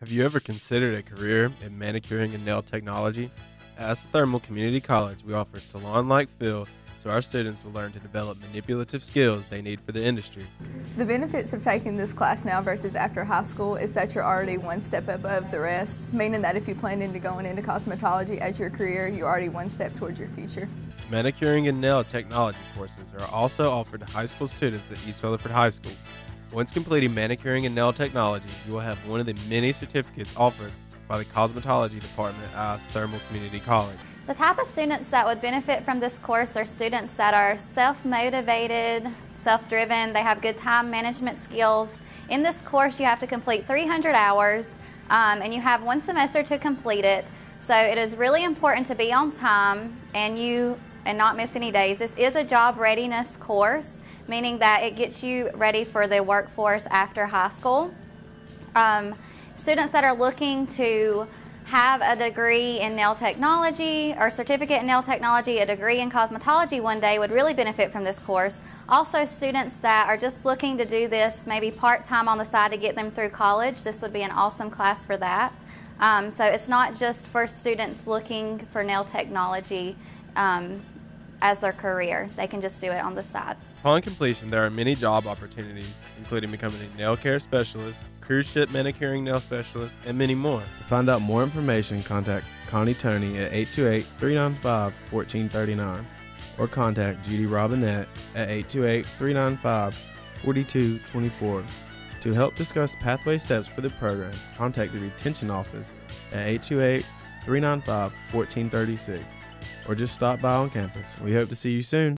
Have you ever considered a career in manicuring and nail technology? At Isothermal Community College, we offer salon like feel so our students will learn to develop manipulative skills they need for the industry. The benefits of taking this class now versus after high school is that you're already one step above the rest, meaning that if you plan into going into cosmetology as your career, you're already one step towards your future. Manicuring and nail technology courses are also offered to high school students at East Rutherford High School. Once completing manicuring and nail technology, you will have one of the many certificates offered by the cosmetology department at Isothermal Community College. The type of students that would benefit from this course are students that are self-motivated, self-driven, they have good time management skills. In this course, you have to complete 300 hours um, and you have one semester to complete it. So it is really important to be on time and you and not miss any days. This is a job readiness course meaning that it gets you ready for the workforce after high school. Um, students that are looking to have a degree in nail technology or certificate in nail technology, a degree in cosmetology one day would really benefit from this course. Also students that are just looking to do this maybe part-time on the side to get them through college, this would be an awesome class for that. Um, so it's not just for students looking for nail technology. Um, as their career. They can just do it on the side. Upon completion, there are many job opportunities, including becoming a nail care specialist, cruise ship manicuring nail specialist, and many more. To find out more information, contact Connie Tony at 828 395 1439 or contact Judy Robinette at 828 395 4224. To help discuss pathway steps for the program, contact the Retention Office at 828 395 1436 or just stop by on campus. We hope to see you soon.